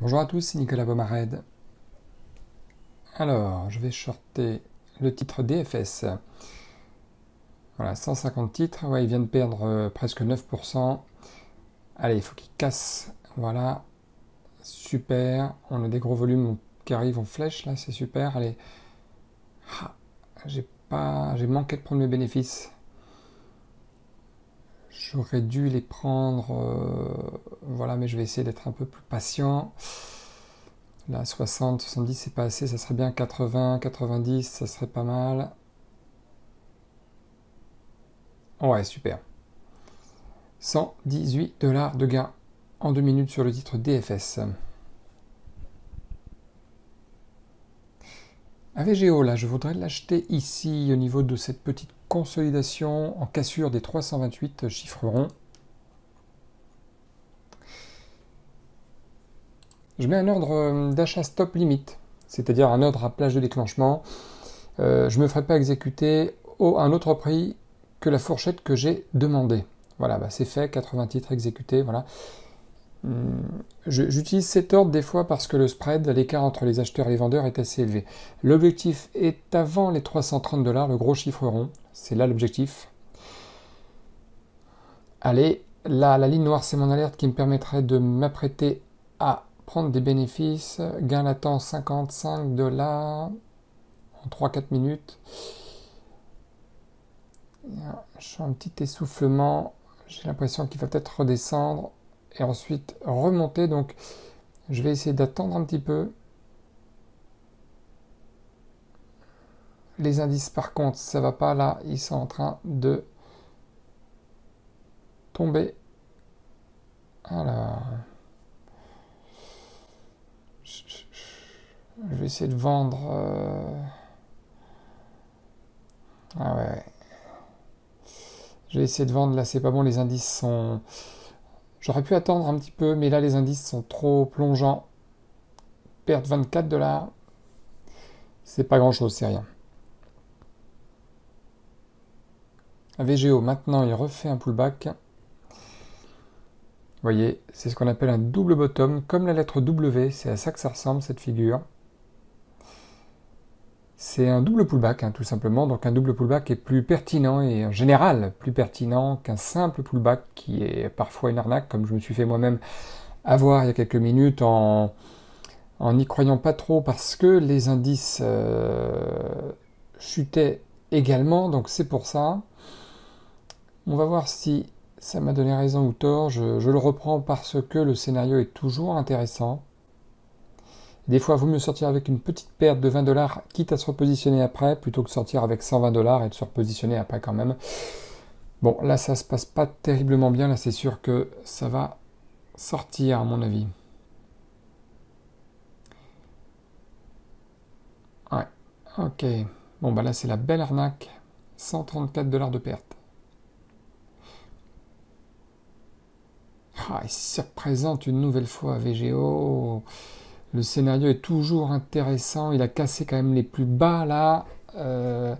Bonjour à tous, c'est Nicolas Bomared. Alors, je vais shorter le titre DFS. Voilà, 150 titres. Ouais, il vient de perdre euh, presque 9%. Allez, il faut qu'il casse. Voilà. Super. On a des gros volumes qui arrivent en flèche, là, c'est super. Allez. Ah, j'ai pas. J'ai manqué de prendre mes bénéfices. J'aurais dû les prendre, euh, voilà, mais je vais essayer d'être un peu plus patient. Là, 60, 70, c'est pas assez, ça serait bien 80, 90, ça serait pas mal. Ouais, super. 118 dollars de gain en deux minutes sur le titre DFS. AVGO, là, je voudrais l'acheter ici au niveau de cette petite consolidation en cassure des 328 chiffres ronds. Je mets un ordre euh, d'achat stop limite, c'est-à-dire un ordre à plage de déclenchement. Euh, je ne me ferai pas exécuter au, un autre prix que la fourchette que j'ai demandé. Voilà, bah, c'est fait, 80 titres exécutés, voilà. Hum, j'utilise cet ordre des fois parce que le spread, l'écart entre les acheteurs et les vendeurs est assez élevé. L'objectif est avant les 330 dollars, le gros chiffre rond. C'est là l'objectif. Allez, là, la ligne noire, c'est mon alerte qui me permettrait de m'apprêter à prendre des bénéfices. Gain latent 55 dollars en 3-4 minutes. Je un petit essoufflement. J'ai l'impression qu'il va peut-être redescendre et ensuite remonter. Donc, je vais essayer d'attendre un petit peu. Les indices, par contre, ça va pas là. Ils sont en train de tomber. Alors. Je vais essayer de vendre. Euh, ah ouais. Je vais essayer de vendre. Là, c'est pas bon. Les indices sont. J'aurais pu attendre un petit peu, mais là les indices sont trop plongeants. Perdre 24 dollars, c'est pas grand chose, c'est rien. VGO, maintenant il refait un pullback. Vous voyez, c'est ce qu'on appelle un double bottom, comme la lettre W, c'est à ça que ça ressemble cette figure. C'est un double pullback, hein, tout simplement. Donc un double pullback est plus pertinent et en général plus pertinent qu'un simple pullback qui est parfois une arnaque, comme je me suis fait moi-même avoir il y a quelques minutes en n'y croyant pas trop parce que les indices euh, chutaient également. Donc c'est pour ça. On va voir si ça m'a donné raison ou tort. je le reprends parce que le scénario est toujours intéressant. Des fois, il vaut mieux sortir avec une petite perte de 20 dollars, quitte à se repositionner après, plutôt que sortir avec 120 dollars et de se repositionner après quand même. Bon, là, ça se passe pas terriblement bien. Là, c'est sûr que ça va sortir, à mon avis. Ouais, ok. Bon, bah là, c'est la belle arnaque. 134 dollars de perte. Ah, il se représente une nouvelle fois VGO. Le scénario est toujours intéressant. Il a cassé quand même les plus bas là. Euh,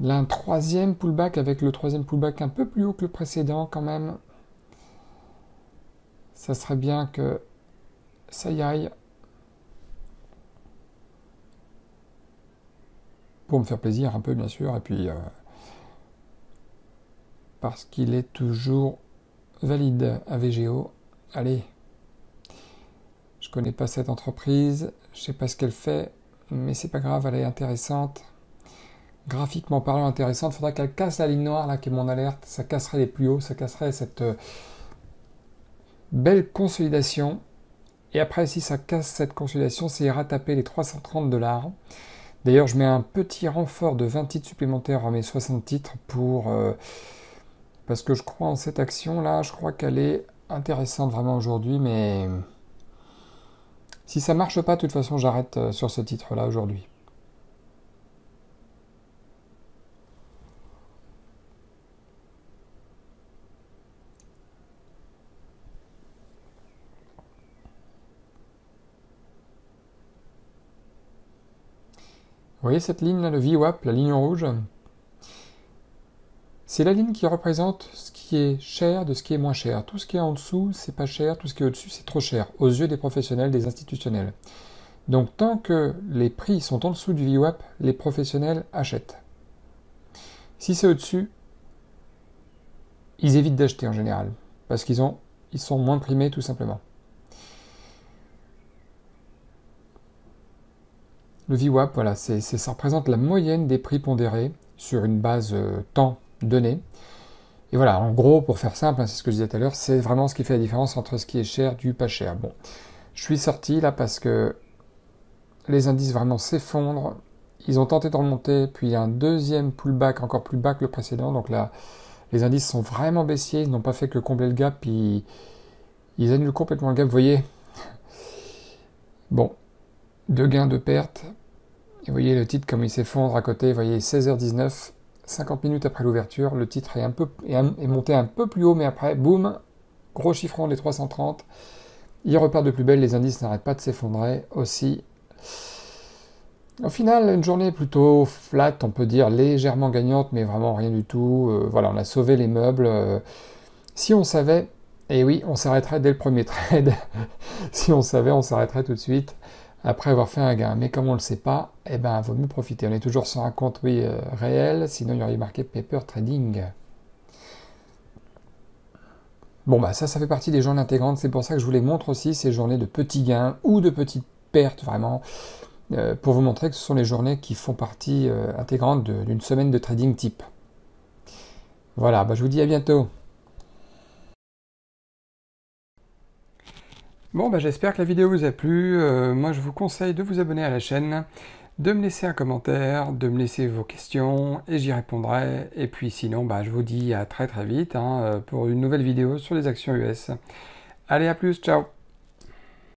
là, un troisième pullback avec le troisième pullback un peu plus haut que le précédent quand même. Ça serait bien que ça y aille. Pour me faire plaisir un peu bien sûr. Et puis euh, parce qu'il est toujours valide à VGO. Allez. Je connais pas cette entreprise, je sais pas ce qu'elle fait, mais c'est pas grave, elle est intéressante. Graphiquement parlant intéressante, faudra qu'elle casse la ligne noire là qui est mon alerte, ça casserait les plus hauts, ça casserait cette euh, belle consolidation. Et après, si ça casse cette consolidation, c'est ira taper les 330 dollars. D'ailleurs, je mets un petit renfort de 20 titres supplémentaires à mes 60 titres pour. Euh, parce que je crois en cette action là, je crois qu'elle est intéressante vraiment aujourd'hui, mais. Si ça marche pas, de toute façon, j'arrête euh, sur ce titre-là aujourd'hui. Vous voyez cette ligne là, le VWAP, la ligne rouge? C'est la ligne qui représente ce qui est cher de ce qui est moins cher. Tout ce qui est en dessous, c'est pas cher, tout ce qui est au-dessus, c'est trop cher, aux yeux des professionnels, des institutionnels. Donc tant que les prix sont en dessous du VWAP, les professionnels achètent. Si c'est au-dessus, ils évitent d'acheter en général, parce qu'ils ont, ils sont moins primés tout simplement. Le VWAP, voilà, ça représente la moyenne des prix pondérés sur une base euh, temps donné. Et voilà, en gros, pour faire simple, hein, c'est ce que je disais tout à l'heure, c'est vraiment ce qui fait la différence entre ce qui est cher du pas cher. Bon, je suis sorti là parce que les indices vraiment s'effondrent. Ils ont tenté de remonter, puis il y a un deuxième pullback encore plus bas que le précédent. Donc là, les indices sont vraiment baissiers, ils n'ont pas fait que combler le gap, puis ils annulent complètement le gap, vous voyez. Bon, deux gains, de pertes. Et vous voyez le titre comme il s'effondre à côté, vous voyez 16h19, 50 minutes après l'ouverture, le titre est, monté un peu plus haut, mais après, boum, gros chiffron des 330. Il repart de plus belle, les indices n'arrêtent pas de s'effondrer aussi. Au final, une journée plutôt flat, on peut dire légèrement gagnante, mais vraiment rien du tout. Euh, voilà, on a sauvé les meubles. Euh, si on savait, et oui, on s'arrêterait dès le premier trade. si on savait, on s'arrêterait tout de suite après avoir fait un gain. Mais comme on ne le sait pas, eh ben, vaut mieux profiter. On est toujours sur un compte, oui, euh, réel, sinon il y aurait marqué Paper Trading. Bon, bah ça, ça fait partie des journées intégrantes. C'est pour ça que je vous les montre aussi, ces journées de petits gains ou de petites pertes, vraiment, euh, pour vous montrer que ce sont les journées qui font partie euh, intégrante d'une semaine de trading type. Voilà, bah, je vous dis à bientôt. Bon, bah, j'espère que la vidéo vous a plu. Euh, moi, je vous conseille de vous abonner à la chaîne, de me laisser un commentaire, de me laisser vos questions et j'y répondrai. Et puis sinon, bah, je vous dis à très très vite hein, pour une nouvelle vidéo sur les actions US. Allez, à plus, ciao